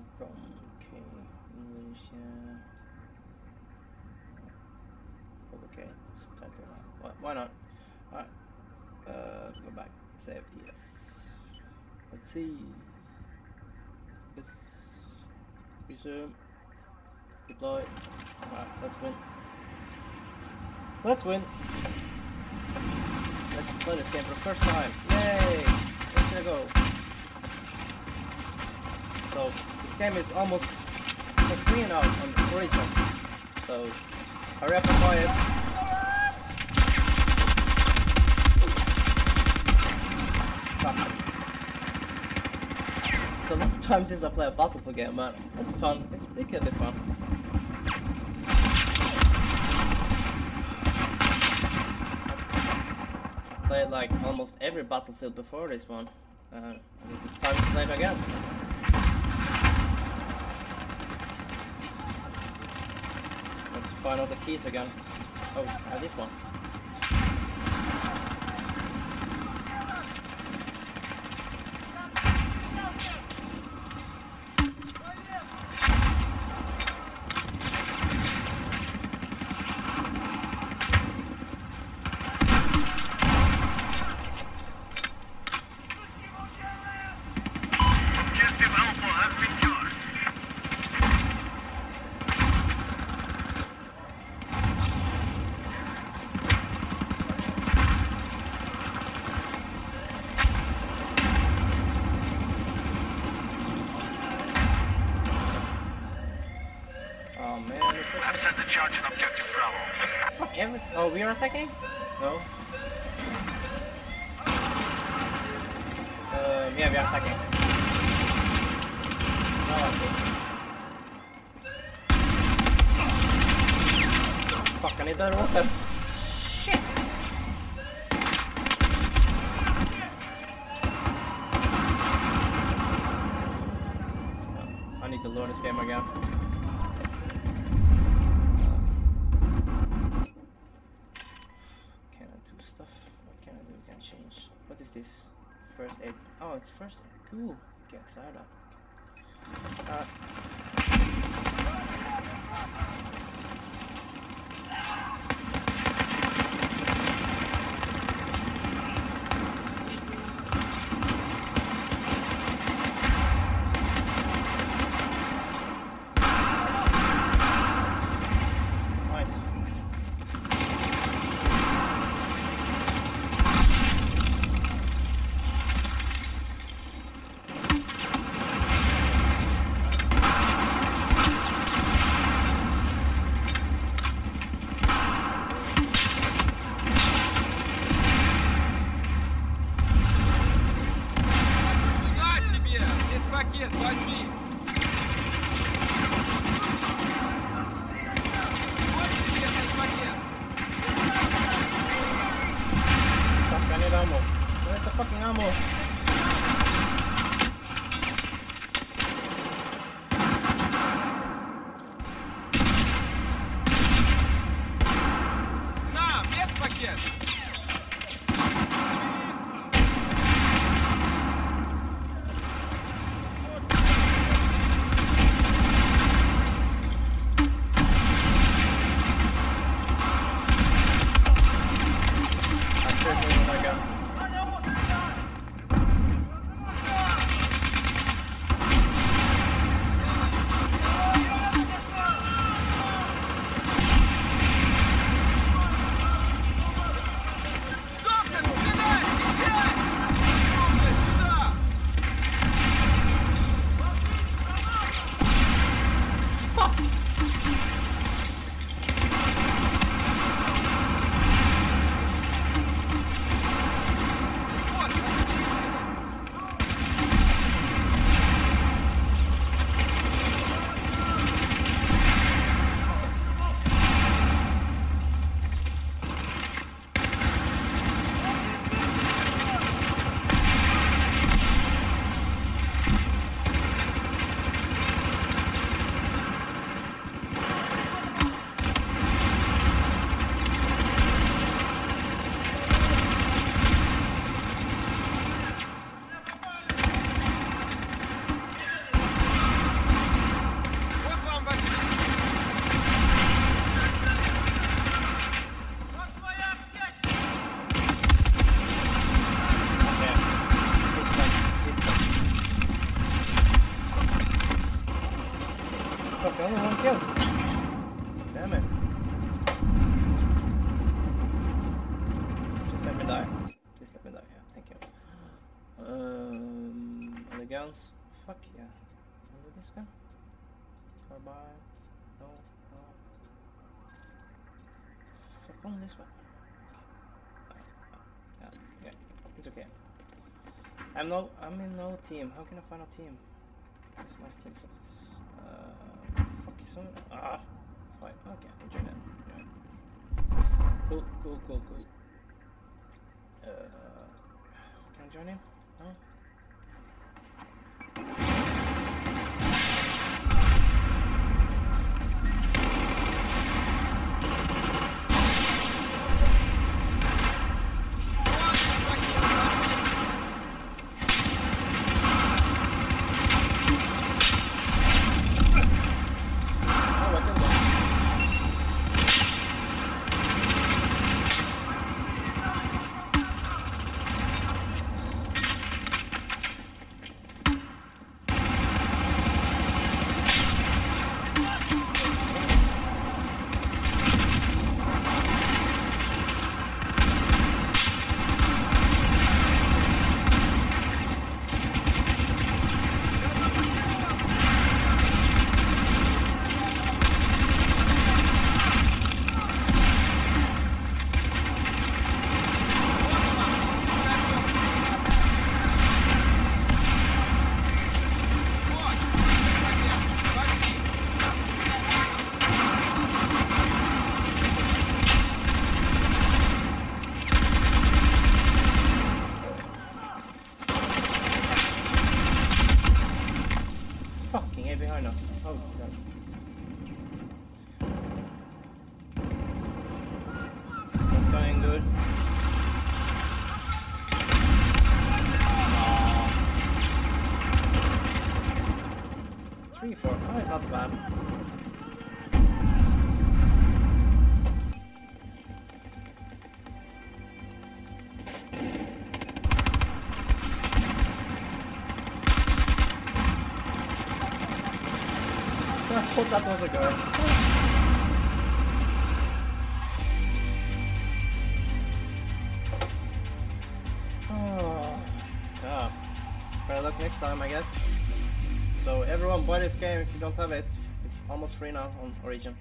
it from? Okay, English, yeah. Oh, okay, subtitle. Why, why not? Alright. Uh, go back. Save, yes. Let's see. Yes. Resume. Deploy. Alright, let's win. Let's win! Let's play this game for the first time. Yay! Let's go. So game is almost for free now on Origin. So hurry up and buy it. It's a long time since I play a Battlefield game, man. It's fun. It's, be fun. Played like almost every Battlefield before this one. Uh, guess it's time to play it again. Let's find all the keys again. Oh, uh, this one. Objective Alpha has been charged. Oh man, this is I've set the charge on Objective Bravo. fuck every. Oh, we are attacking? No. Uh, yeah, we are attacking. No, I. Fuck, I need better weapons. Shit! I need to learn this game again. Can I do stuff? What can change? What is this? First aid. Oh, it's first aid. Cool. Guess I don't. Uh, vamos. ¿Dónde fucking amo? I only one kill. Damn it. Just let me die. Just let me die, yeah, thank you. Um, other guns? Fuck yeah. Under this gun? Carbine? No, no. Fuck on this one. Yeah, yeah, it's okay. I'm no, I'm in no team. How can I find a team? Where's my team stuff? Uh, fuck is on Ah, fine. Okay, enjoy that. Yeah. Cool, cool, cool, cool. Uh, can I join him? No. Bad. I thought that was a girl. Oh, yeah. Better luck next time, I guess. So everyone buy this game if you don't have it. It's almost free now on Origin.